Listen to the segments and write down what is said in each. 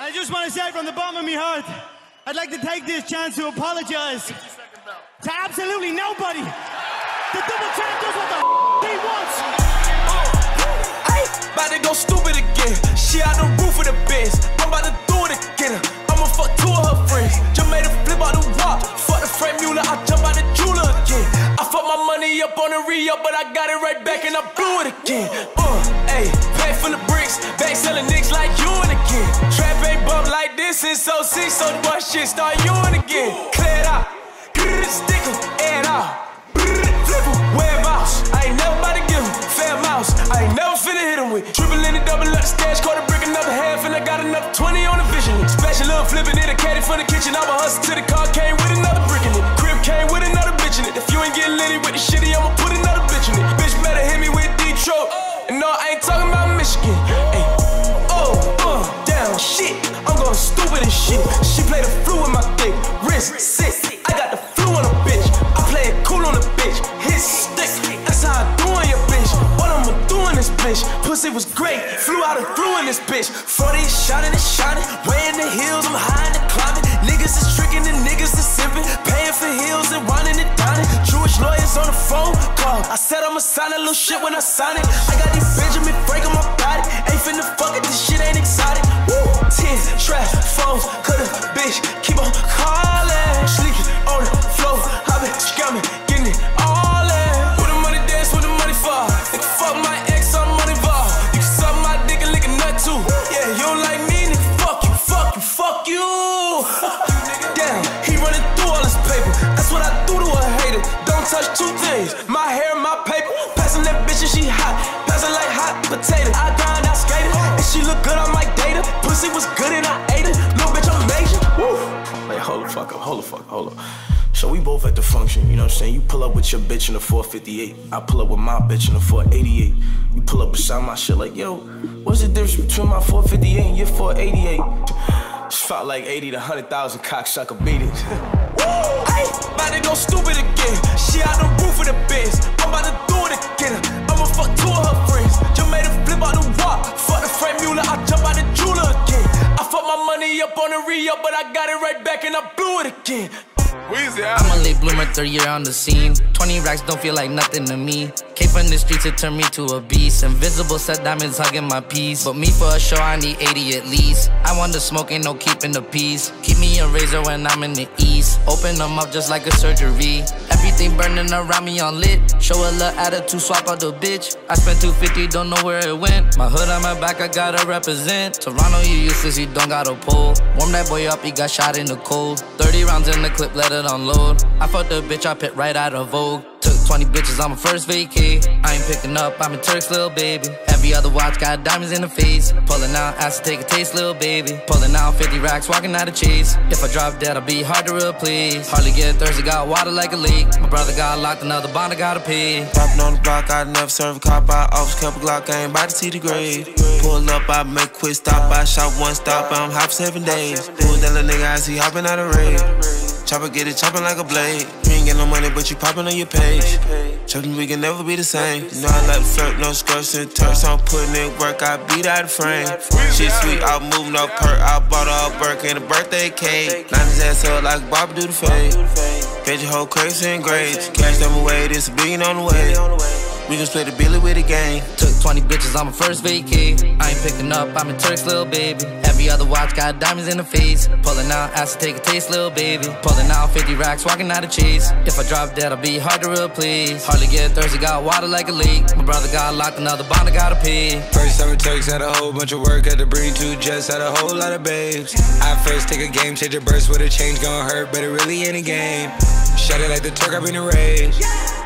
I just want to say from the bottom of my heart, I'd like to take this chance to apologize to absolutely nobody. The double champ does what the he wants. Ay, about to go stupid again. She out the roof of the Benz. I'm about to do it again. I'ma fuck two of her friends. Just made a flip out the. Fuck the. I jump out the jeweler again. I fuck my money up on the re-up, but I got it right back and I blew it again. Uh, bag full of bricks. This since 06, so the shit start you again. Clear it out. Stick 'em, air it out. Flip out. I ain't never about to give 'em fair mouse. I ain't never finna hit 'em with triple in the double up stash, quarter brick another half, and I got another 20 on the vision. Special little flipping it, a caddy from the kitchen. I was hustle to the car, came with another brick in it. Crib came with stupid and shit. She play the flu with my dick, wrist sick. I got the flu on a bitch. I play it cool on a bitch. Hit stick. That's how I do on your bitch. What I'ma do in this bitch? Pussy was great. Flew out and through in this bitch. 40 is shining and shining. Way in the hills, I'm high and climbing. Niggas is tricking and niggas is simping. Paying for heels and whining and dining. Jewish lawyers on the phone call. I said I'ma sign a little shit when I sign it. I got these Benjamin Frank on my trap phones, cut a bitch, hold the fuck hold up. So we both at the function, you know what I'm saying? You pull up with your bitch in the 458. I pull up with my bitch in the 488. You pull up beside my shit like, yo, what's the difference between my 458 and your 488? Just felt like 80 to 100,000 cocksucker beat it. Ay, about to go stupid again. She out the roof of the Benz. Blew I'm a late bloomer, third year on the scene. 20 racks don't feel like nothing to me. Came from the streets, it turned me to a beast. Invisible set diamonds hugging my piece. But me for a show, I need 80 at least. I want the smoke, ain't no keeping the peace. Keep me a razor when I'm in the east. Open them up just like a surgery. Everything burning around me on lit. Show a little attitude, swap out the bitch. I spent 250, don't know where it went. My hood on my back, I gotta represent. Toronto, you useless, you don't got a pull. Warm that boy up, he got shot in the cold. 30 rounds in the clip, let it unload. I fucked the bitch, I pit right out of Vogue. Took 20 bitches on my first vacay. I ain't picking up, I'm a Turk's little baby. Every other watch got diamonds in the face. Pulling out, asked to take a taste, little baby. Pulling out 50 racks, walking out of cheese. If I drop dead, I'll be hard to replace. Hardly get thirsty, got water like a leak. My brother got locked, another bond, I gotta pay. Popping on the block, I never serve a cop. I always a Glock, I ain't about to see the grave. Pull up, I make quick stop. I shot one stop, I'm hop seven days. Pull that little nigga, I see hopping out of raid. Chopper get it chopping like a blade. You ain't get no money, but you popping on your page. Chopping, we can never be the same. You know I like to flirt, no skirts and turks. I'm putting in work, I beat out the frame. Shit sweet, I move no perk. I bought all and a birthday cake. Line his ass up like Bob do the fade. Fed your whole crazy and grades. Cash them away, this a billion on the way. We can split the billy with the gang. Took 20 bitches on my first vacay. I ain't picking up, I'm a Turk's little baby. Every other watch got diamonds in the face. Pulling out, to take a taste, little baby. Pulling out 50 racks, walking out of cheese. If I drop dead, I'll be hard to replace. Hardly get thirsty, got water like a leak. My brother got locked, another bond, I gotta pay. First time Turks had a whole bunch of work, had to bring two jets, had a whole lot of babes. I first take a game change a burst with a change gon' hurt, but it really ain't a game. Shut it like the Turk, I've been a rage.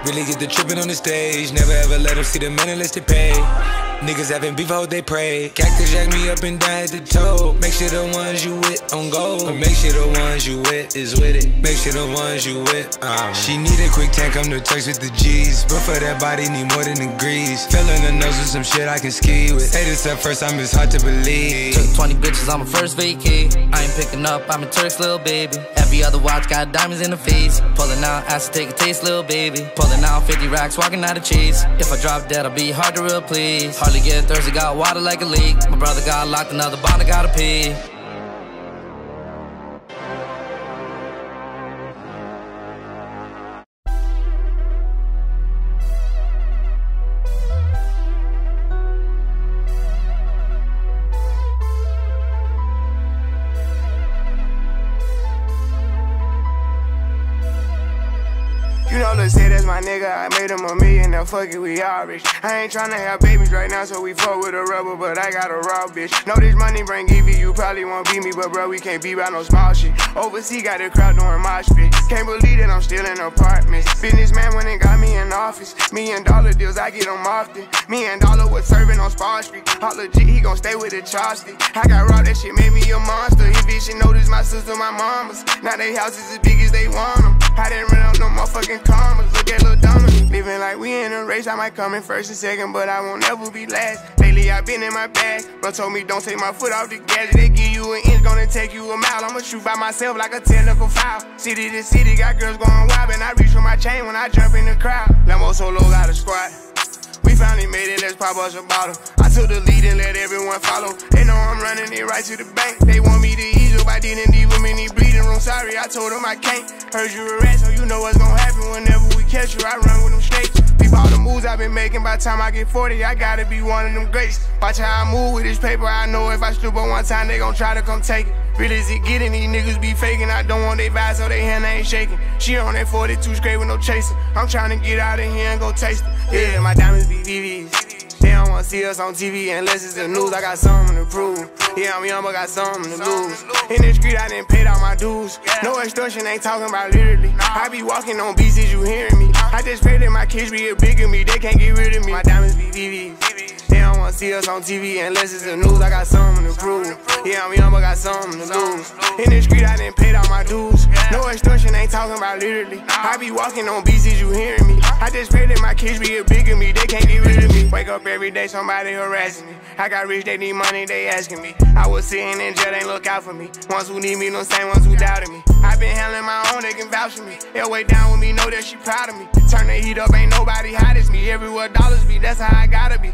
Really get the trippin' on the stage, never ever let them see the men unless they pay. Niggas having beef, I hope they pray. Cactus jack me up and down at the toe. Make sure the ones you with on go. Make sure the ones you with is with it. Make sure the ones you with. Um. She need a quick tank, come to text with the G's. But for that body, need more than degrees. Filling the nose with some shit I can ski with. Hey, this the first time it's hard to believe. Took 20 bitches on my first vacay. I ain't picking up, I'm a Turk's little baby. Every other watch got diamonds in the face. Pulling out, asked to take a taste, little baby. Pulling out 50 racks, walking out of chase. If I drop dead, I'll be hard to replace. Hardly get thirsty, got water like a leak. My brother got locked, another bond, I gotta pay. say that's my nigga, I made him a million, now fuck it, we all rich. I ain't tryna have babies right now, so we fuck with a rubber, but I got a raw bitch. Know this money bring Evie, you probably won't beat me, but bro, we can't be by no small shit. Overseas got the crowd doing my shit. Can't believe that I'm still in apartments. Businessman went and got me in office. Me and dollar deals, I get them often. Me and dollar was serving on Spar Street. Hot legit, he gon' stay with the chopstick. I got raw, that shit made me a monster. If bitch should notice my sister, my mamas. Now they houses as big as they want them. Didn't I might come in first and second, but I won't ever be last. Lately I've been in my bag. Bro told me don't take my foot off the gas. They give you an inch, gonna take you a mile. I'ma shoot by myself like a technical foul. City to city, got girls going wild, and I reach for my chain when I jump in the crowd. Lambo solo got a squad. We finally made it, let's pop us a bottle. I took the lead and let everyone follow. They know I'm running it right to the bank. They want me to ease up, I didn't leave them in the room. Sorry, I told them I can't. Heard you a rat, so you know what's gonna happen whenever we catch you. I run with them snakes. Peep all the moves I've been making. By the time I get 40, I gotta be one of them greats. Watch how I move with this paper. I know if I stoop on one time, they gon' try to come take it. Real as it getting, these niggas be faking. I don't want they vibes, so they hand ain't shaking. She on that 42 straight with no chaser. I'm trying to get out of here and go taste it. Yeah, my diamonds be VVs. Don't wanna see us on TV unless it's the news. I got something to prove. Yeah, I'm young, but got something to lose. In the street, I didn't pay all my dues. No extortion, ain't talking about literally. I be walking on beats, is you hearing me? I just pray that my kids be a bigger me. They can't get rid of me. My diamonds be VVs. They don't wanna see us on TV unless it's the news. I got something to prove. Yeah, I'm young, but got something to lose. In the street, I didn't pay all my dues. No extortion, ain't talking about literally. I be walking on beats, is you hearing me? I just pray that my kids be a bigger me. They can't get rid of me. Up every day, somebody harassing me. I got rich, they need money, they asking me. I was sitting in jail, they look out for me. Ones who need me, no same ones who doubted me. I been handling my own, they can vouch for me. They'll down with me, know that she proud of me. Turn the heat up, ain't nobody hot as me. Everywhere dollars be, that's how I gotta be.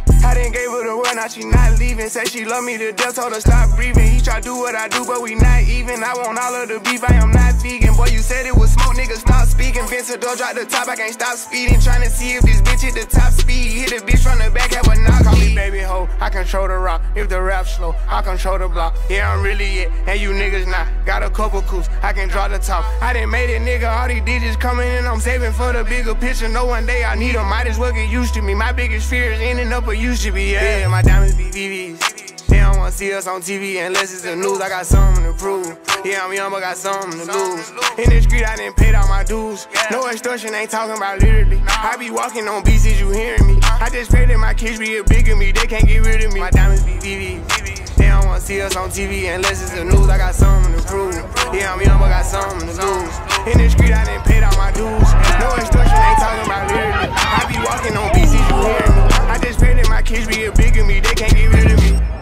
Now she not leaving. Say she love me to death, told her stop breathing. He try do what I do, but we not even. I want all of the beef, I am not vegan. Boy, you said it was smoke, niggas stop speaking. Vince, Vincent door drop the top, I can't stop speeding. Trying to see if this bitch hit the top speed. Hit the bitch from the back, have a knock. Call me baby hoe, I control the rock. If the rap slow, I control the block. Yeah, I'm really it, and you niggas not. Got a couple coups, I can draw the top. I done made it, nigga. All these digits coming in, I'm saving for the bigger picture. No one day I need them, might as well get used to me. My biggest fear is ending up a used to be. Yeah, my diamonds be VVs. They don't wanna see us on TV unless it's the news. I got something to prove. Yeah, I'm young, but got something to lose. In the street, I didn't pay all my dues. No extortion, ain't talking about literally. I be walking on beats, is you hearing me? I just pray that my kids be a bigger me. They can't get rid of me. My diamonds be VVs. They don't wanna see us on TV unless it's the news. I got something to prove. Yeah, I'm young, but got something to lose. In the street, I didn't pay all my dues. No extortion, ain't talking about literally. I be walking on beats, is you hearing me? pregnant, my kids be a big me, they can't get rid of me.